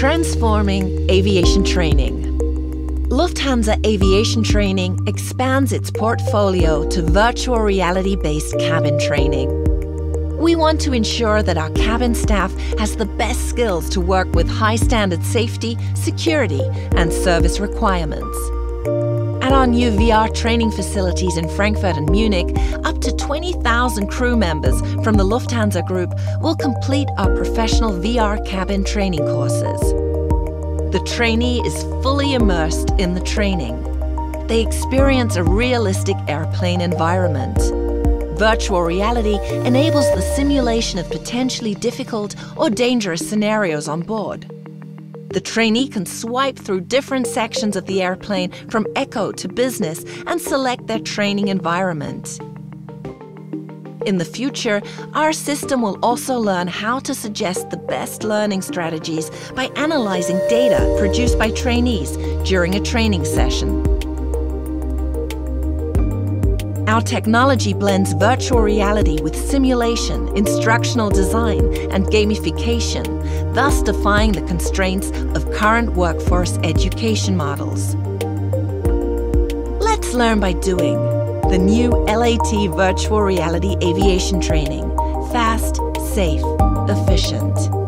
Transforming aviation training. Lufthansa Aviation Training expands its portfolio to virtual reality based cabin training. We want to ensure that our cabin staff has the best skills to work with high standard safety, security, and service requirements. At our new VR training facilities in Frankfurt and Munich, up to 20,000 crew members from the Lufthansa Group will complete our professional VR cabin training courses. The trainee is fully immersed in the training. They experience a realistic airplane environment. Virtual reality enables the simulation of potentially difficult or dangerous scenarios on board. The trainee can swipe through different sections of the airplane from eco to business and select their training environment. In the future, our system will also learn how to suggest the best learning strategies by analyzing data produced by trainees during a training session. Our technology blends virtual reality with simulation, instructional design, and gamification, thus defying the constraints of current workforce education models. Let's learn by doing. The new LAT Virtual Reality Aviation Training. Fast, safe, efficient.